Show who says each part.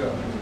Speaker 1: go.